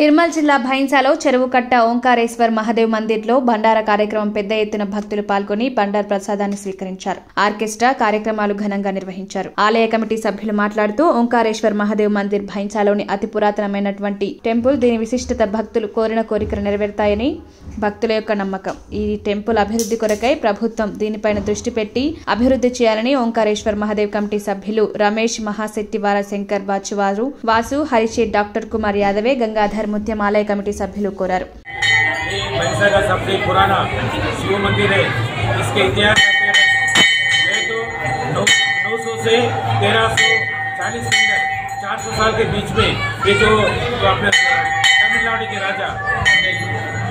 నిర్మల్ జిల్లా భైన్సాలో చెరువు కట్ట ఓంకారేశ్వర్ మహదేవ్ మందిర్లో బండార కార్యక్రమం పెద్ద ఎత్తున భక్తులు పాల్గొని బండార్ ప్రసాదాన్ని స్వీకరించారు. ఆర్కెస్ట్రా కార్యక్రమాలు ఘనంగా నిర్వహించారు. ఆలయ కమిటీ సభ్యులు మాట్లాడుతూ ఓంకారేశ్వర్ మహదేవ్ మందిర్ భైన్సాలోని అతి పురాతనమైనటువంటి టెంపుల్ దీని విశిష్టత భక్తులు కోరిన కోరికలు నెరవేరుతాయని భక్తుల యొక్క నమ్మకం. ఈ టెంపుల్ అభివృద్ధి కొరకై ప్రభుత్వం దీనిపైన దృష్టి పెట్టి అభివృద్ధి చేయాలని ఓంకారేశ్వర్ మహదేవ్ కమిటీ సభ్యులు రమేష్ మహాశెట్టివార శంకర్ బాచువారు వాసు హరిషే డాక్టర్ కుమార్ యాదవే గంగాధర్ ముత్యం ఆలయ కమిటీ సభ్యులు కోరారు ये भैंसा का सबसे पुराना शिव मंदिर है इसके इतिहास में तो नौ नौ सौ से तेरह सौ चालीस के अंदर चार सौ साल के बीच में ये जो जो अपने तमिलनाडु के राजा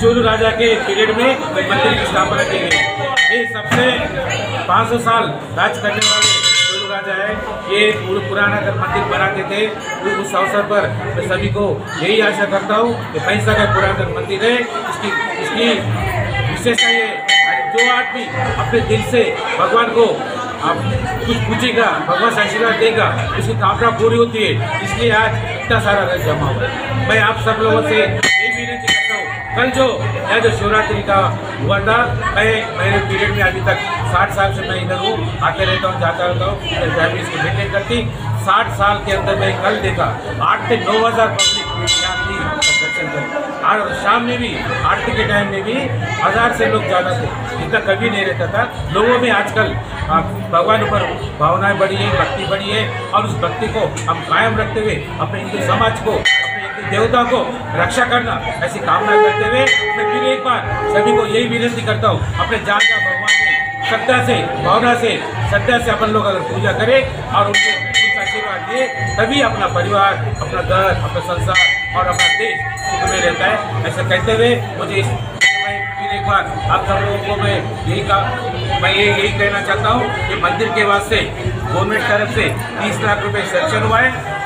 चोलू राजा के पीरियड में मंदिर की स्थापना की गई ये सबसे 500 साल राज करने वाले राजा है ये पूरा पुराना अगर मंदिर बनाते थे। तो उस अवसर पर मैं सभी को यही आशा करता हूँ कि पैसा का पुराना मंदिर है। इसकी इसकी विशेषता ये जो आदमी अपने दिल से भगवान को आप कुछ पूछेगा, भगवान से आशीर्वाद देगा, उसकी कामना पूरी होती है। इसलिए आज इतना सारा रस जमा हुआ मैं आप सब लोगों से यही विनती कल जो यह जो शिवरात्रि का हुआ था, मैं मेरे पीरियड में अभी तक साठ साल से मैं इधर हूँ, आते रहता हूँ, जाता रहता हूँ मेरी फैमिली इसको मेंटेन करती साठ साल के अंदर मैं कल देखा, आठ से नौ हज़ार और शाम में भी आरती के टाइम में भी हज़ार से लोग ज़्यादा थे इतना कभी नहीं रहता था। लोगों में आजकल भगवान ऊपर भावनाएँ बढ़ी है, भक्ति बढ़ी है, और उस भक्ति को हम कायम रखते हुए अपने हिंदू समाज को देवता को रक्षा करना, ऐसी कामना करते हुए मैं फिर एक बार सभी को यही विनती करता हूँ, अपने जान का भगवान में श्रद्धा से, भावना से, श्रद्धा से अपन लोग अगर पूजा करें और उनके आशीर्वाद दिए तभी अपना परिवार, अपना घर, अपना संसार और अपना देश सुख में रहता है। ऐसा कहते हुए मुझे इस फिर एक बार आप सब लोगों को मैं यही कहा मैं ये यही कहना चाहता हूँ कि मंदिर के वास्ते गवर्नमेंट तरफ़ से तीस लाख रुपए सेक्शन हुआ है।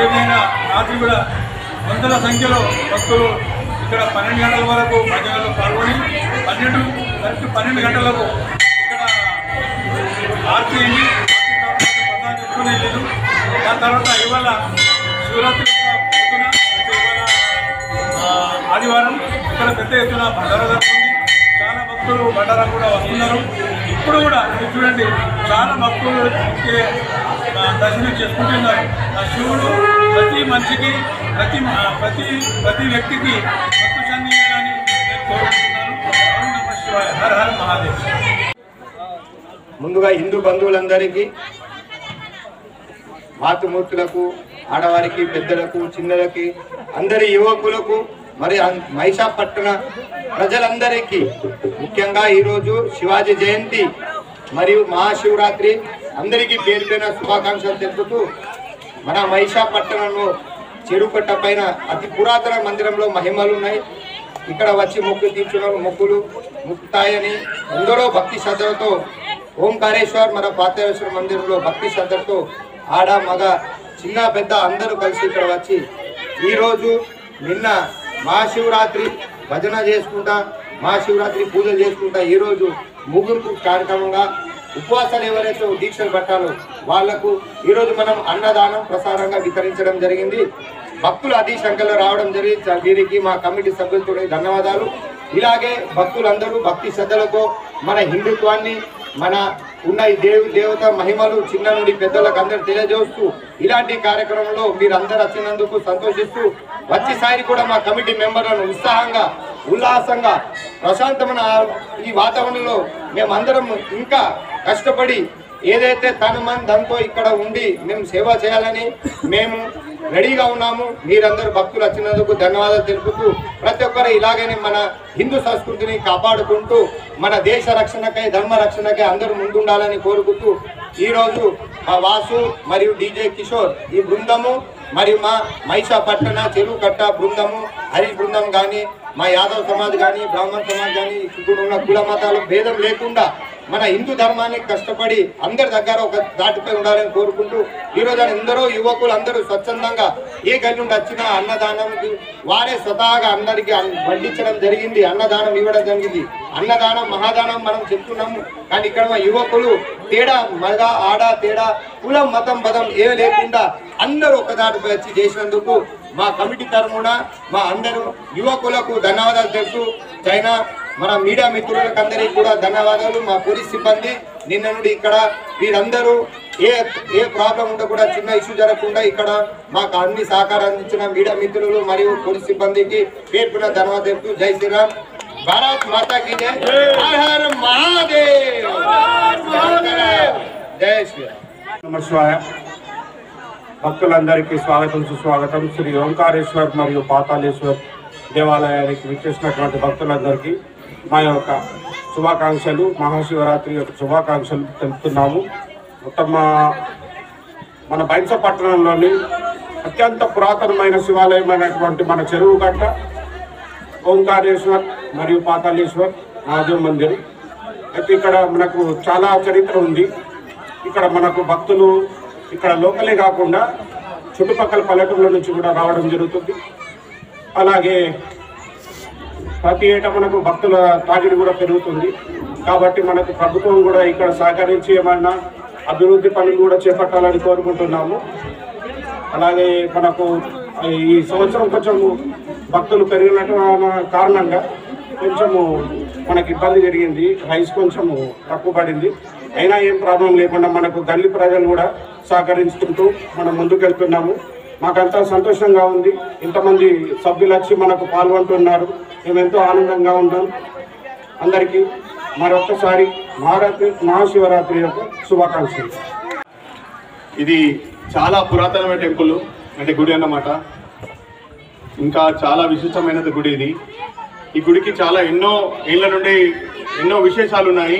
అదేవిధంగా రాత్రి కూడా వందల సంఖ్యలో భక్తులు ఇక్కడ పన్నెండు గంటల వరకు భజనలో పాల్గొని పన్నెండు కరెక్ట్ పన్నెండు గంటలకు ఇక్కడ ఆర్తి అయింది. చెప్పుకునే లేదు. దాని తర్వాత ఇవాళ శివరాత్రి పొద్దున ఆదివారం ఇక్కడ పెద్ద ఎత్తున భండారా జరుగుతుంది. చాలా భక్తులు భండారా కూడా వస్తున్నారు. ఇప్పుడు కూడా చూడండి చాలా భక్తులు దర్శనం చేసుకుంటున్నారు ఆ శివుడు ప్రతి మనిషికి ప్రతి ప్రతి ప్రతి వ్యక్తికి భక్తు చెందియాలని నేను కోరుకుంటున్నాను. ఓం శివాయ హర హర మహాదేవ్. ముందుగా హిందూ బంధువులందరికీ మాతృమూర్తులకు ఆడవారికి పెద్దలకు చిన్నలకి అందరి యువకులకు మరి అన్- మహిషాపట్న ప్రజలందరికీ ముఖ్యంగా ఈరోజు శివాజీ జయంతి మరియు మహాశివరాత్రి అందరికీ పేరు పైన శుభాకాంక్షలు తెలుపుతూ మన మహిషాపట్నంలో చెరుకట్ట పైన అతి పురాతన మందిరంలో మహిమలు ఉన్నాయి. ఇక్కడ వచ్చి మొక్కు తీర్చున్న మొక్కులు ముక్తాయని ఎందరో భక్తి శ్రద్ధలతో ఓంకారేశ్వర్ మన పాతేశ్వర మందిరంలో భక్తి శ్రద్ధలతో ఆడ మగ చిన్న పెద్ద అందరూ కలిసి ఇక్కడ వచ్చి ఈరోజు నిన్న మహాశివరాత్రి భజన చేసుకుంటా మహాశివరాత్రి పూజలు చేసుకుంటా ఈరోజు ముగింపు కార్యక్రమంగా ఉపవాసాలు ఎవరైతే దీక్షలు పట్టాలో వాళ్ళకు ఈరోజు మనం అన్నదానం ప్రసారంగా వితరించడం జరిగింది. భక్తులు అతి సంఖ్యలో రావడం జరిగింది. వీరికి మా కమిటీ సభ్యులతో ధన్యవాదాలు. ఇలాగే భక్తులందరూ భక్తి శ్రద్ధలతో మన హిందుత్వాన్ని మన ఉన్న ఈ దేవి దేవత మహిమలు చిన్న నుండి పెద్దలకు అందరూ తెలియజేస్తూ ఇలాంటి కార్యక్రమంలో మీరు అందరు వచ్చినందుకు సంతోషిస్తూ వచ్చేసారి కూడా మా కమిటీ మెంబర్లను ఉత్సాహంగా ఉల్లాసంగా ప్రశాంతమైన ఈ వాతావరణంలో మేమందరం ఇంకా కష్టపడి ఏదైతే తన మన దాంతో ఇక్కడ ఉండి మేము సేవ చేయాలని మేము రెడీగా ఉన్నాము మీరందరూ భక్తులు వచ్చినందుకు ధన్యవాదాలు తెలుపుతూ ప్రతి ఒక్కరు ఇలాగనే మన హిందూ సంస్కృతిని కాపాడుకుంటూ మన దేశ రక్షణకై ధర్మ రక్షణకై అందరూ ముందుండాలని కోరుకుంటూ ఈరోజు మా వాసు మరియు డీజే కిషోర్ ఈ బృందము మరియు మా మైషా పట్టణ చెరువు కట్ట బృందము హరి బృందం కానీ మా యాదవ్ సమాజ్ కానీ బ్రాహ్మణ సమాజ్ కానీ ఇప్పుడు ఉన్న కుల మతాలు భేదం లేకుండా మన హిందూ ధర్మాన్ని కష్టపడి అందరి దగ్గర ఒక దాటిపై ఉండాలని కోరుకుంటూ ఈ ఎందరో యువకులు అందరూ స్వచ్ఛందంగా ఏ గల్లి నుండి వచ్చినా అన్నదానం వారే స్వతహాగా అందరికి వండించడం జరిగింది అన్నదానం ఇవ్వడం జరిగింది. అన్నదానం మహాదానం మనం చెప్తున్నాము. కానీ ఇక్కడ మా యువకులు తేడా మగ ఆడ తేడా కులం మతం పదం ఏ లేకుండా అందరూ ఒక దాటిపై వచ్చి చేసినందుకు మా కమిటీ తరఫున మా అందరూ యువకులకు ధన్యవాదాలు తెలుసు చైనా మన మీడియా మిత్రులందరికీ కూడా ధన్యవాదాలు. మా పోలీస్ సిబ్బంది నిన్న నుండి ఇక్కడ వీరందరూ ఏ ఏ ప్రాబ్లం ఉంటే కూడా చిన్న ఇష్యూ జరగకుండా ఇక్కడ మాకు అన్ని సహకారం అందించిన మీడియా మిత్రులు మరియు పోలీస్ సిబ్బందికి పేర్కొన్న ధన్యవాదాలు జై శ్రీరామ్. భారత్ మాతాకి జై. జై శ్రీరామ్. భక్తులందరికీ స్వాగతం సుస్వాగతం. శ్రీ ఓంకారేశ్వర్ మరియు పాతాళేశ్వర్ దేవాలయానికి విచ్చేసినటువంటి భక్తులందరికీ మా యొక్క శుభాకాంక్షలు మహాశివరాత్రి యొక్క శుభాకాంక్షలు తెలుపుతున్నాము. మొత్తం మన బైంస పట్టణంలోని అత్యంత పురాతనమైన శివాలయమైనటువంటి మన చెరువు గట్ట ఓంకారేశ్వర్ మరియు పాతాళేశ్వర్ మహాదేవ్ మందిర్. అయితే ఇక్కడ మనకు చాలా చరిత్ర ఉంది. ఇక్కడ మనకు భక్తులు ఇక్కడ లోకలే కాకుండా చుట్టుపక్కల పల్లెటూళ్ళ నుంచి కూడా రావడం జరుగుతుంది. అలాగే ప్రతి ఏటా మనకు భక్తుల తాకిడి కూడా పెరుగుతుంది. కాబట్టి మనకు ప్రభుత్వం కూడా ఇక్కడ సహకరించి ఏమన్నా అభివృద్ధి పనులు కూడా చేపట్టాలని కోరుకుంటున్నాము. అలాగే మనకు ఈ సంవత్సరం కొంచెం భక్తులు పెరిగినట్టు కారణంగా కొంచెము మనకి ఇబ్బంది జరిగింది. రైస్ కొంచెము తక్కువ పడింది. అయినా ఏం ప్రాబ్లం లేకుండా మనకు గల్లీ ప్రజలు కూడా సహకరించుకుంటూ మనం ముందుకెళ్తున్నాము. మాకంతా సంతోషంగా ఉంది. ఇంతమంది సభ్యులు వచ్చి మనకు పాల్గొంటున్నారు. మేము ఎంతో ఆనందంగా ఉంటాం అందరికీ మరొకసారి మహారాత్రి మహాశివరాత్రి యొక్క శుభాకాంక్షలు. ఇది చాలా పురాతనమైన టెంపుల్ అంటే గుడి అన్నమాట. ఇంకా చాలా విశిష్టమైనది గుడి ఇది. ఈ గుడికి చాలా ఎన్నో ఏళ్ళ నుండి ఎన్నో విశేషాలు ఉన్నాయి.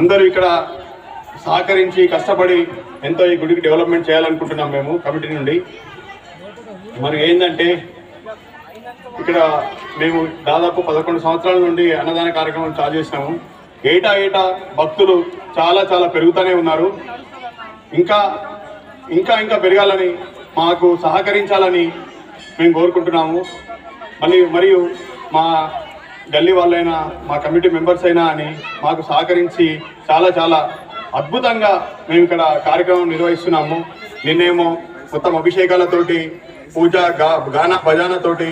అందరూ ఇక్కడ సహకరించి కష్టపడి ఎంతో ఈ గుడికి డెవలప్మెంట్ చేయాలనుకుంటున్నాం మేము కమిటీ నుండి. మరి ఏంటంటే ఇక్కడ మేము దాదాపు పదకొండు సంవత్సరాల నుండి అన్నదాన కార్యక్రమం చాలు చేసినాము. ఏటా ఏటా భక్తులు చాలా చాలా పెరుగుతూనే ఉన్నారు. ఇంకా ఇంకా ఇంకా పెరగాలని మాకు సహకరించాలని మేము కోరుకుంటున్నాము. మళ్ళీ మరియు మా గల్లీ వాళ్ళైనా మా కమిటీ మెంబర్స్ అయినా అని మాకు సహకరించి చాలా చాలా అద్భుతంగా మేము ఇక్కడ కార్యక్రమం నిర్వహిస్తున్నాము. నిన్నేమో మొత్తం అభిషేకాలతోటి పూజ గా గానా భజానతోటి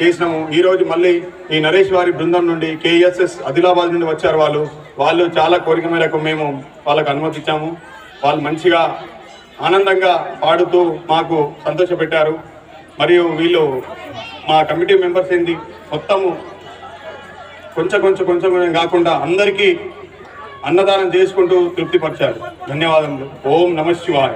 చేసినాము. ఈరోజు మళ్ళీ ఈ నరేష్ వారి బృందం నుండి కేఎస్ఎస్ ఆదిలాబాద్ నుండి వచ్చారు వాళ్ళు. వాళ్ళు చాలా కోరిక మేరకు మేము వాళ్ళకు అనుమతించాము వాళ్ళు మంచిగా ఆనందంగా పాడుతూ మాకు సంతోషపెట్టారు. మరియు వీళ్ళు మా కమిటీ మెంబర్స్ ఏంది? మొత్తము కొంచెం కొంచెం కొంచెం కాకుండా అందరికీ అన్నదానం చేసుకుంటూ తృప్తిపరిచారు. ధన్యవాదములు. ఓం నమ శివాయ.